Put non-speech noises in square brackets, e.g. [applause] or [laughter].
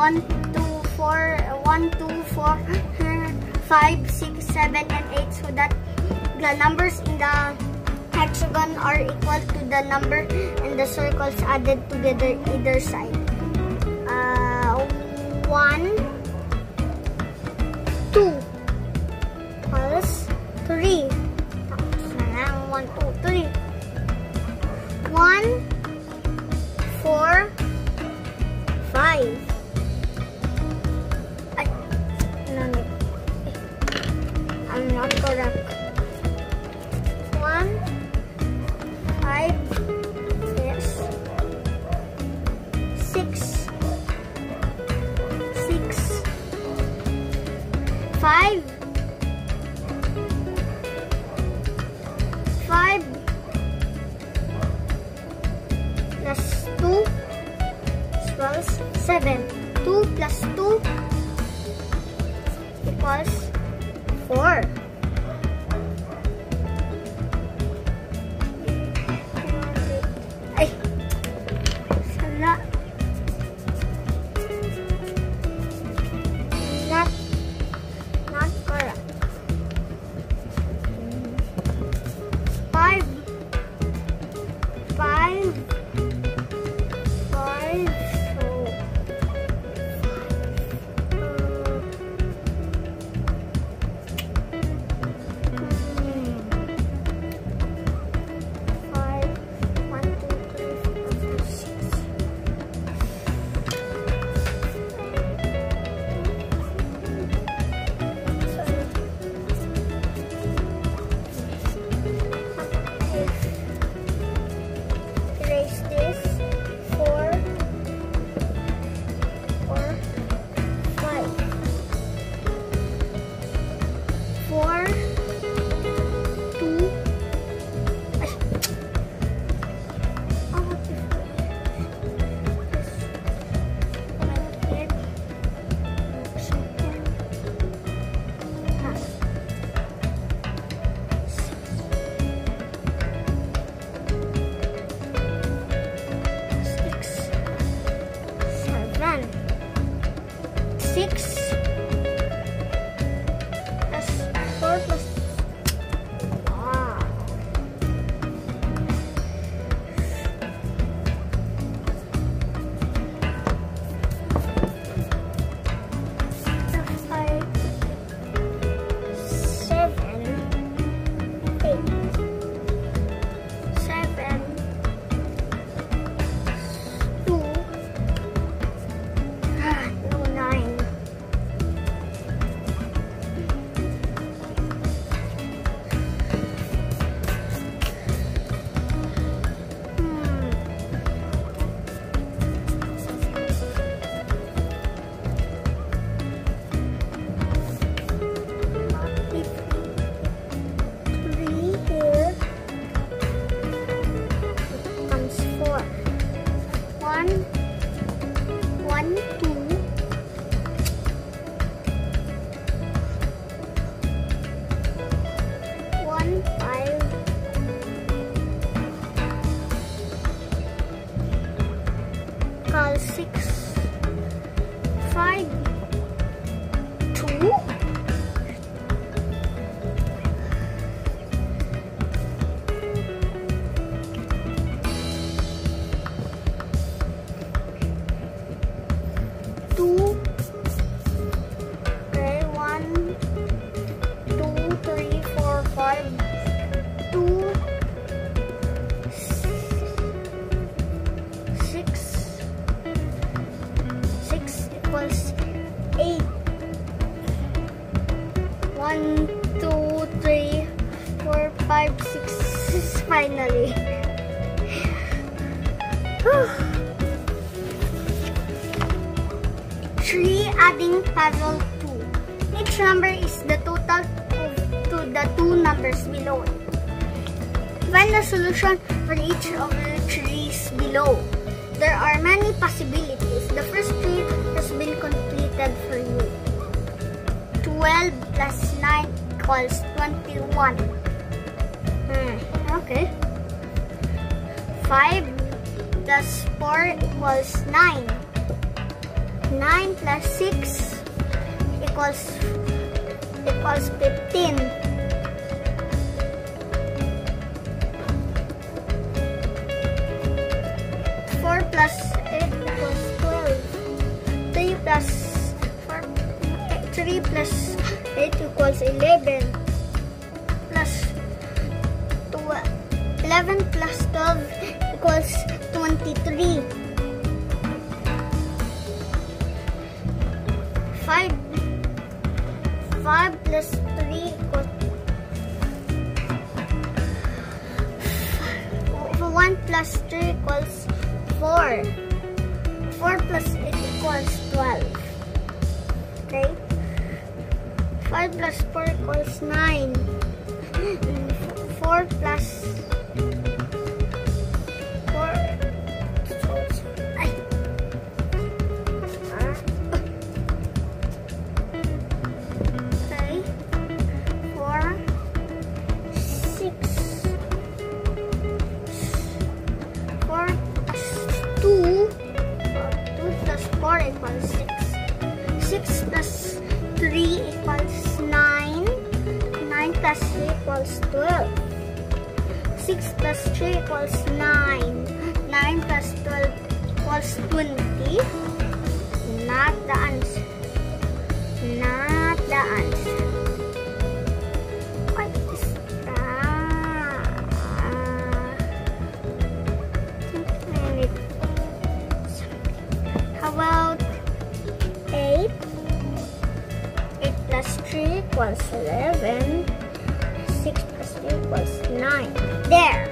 1, 2, 4, 1, 2, 4, 5, 6, 7, and 8 so that the numbers in the hexagon are equal to the number in the circles added together either side. Uh, 1, 2 plus 3. Sarang 1, 2, 3. 1, 4, 5. Equals 7. 2 plus 2 equals 4. Ay! Six, five, six. Finally. [sighs] 3 adding puzzle 2. Each number is the total of to the two numbers below. Find the solution for each of the trees below. There are many possibilities. The first tree has been completed for you. 12 plus 9 equals 21. Hmm, okay. 5 plus 4 equals 9. 9 plus 6 equals equals 15. Four plus eight equals twelve. Three plus four, three plus eight equals eleven. 3 5 5 plus 3 1 plus 3 equals 4 4 plus 8 equals 12 okay? 5 plus 4 equals 9 4 plus equals six. Six plus three equals nine. Nine plus three equals twelve. Six plus three equals nine. Nine plus twelve equals twenty. Not the answer. Not the answer. equals 11. 6 plus eight 9. There.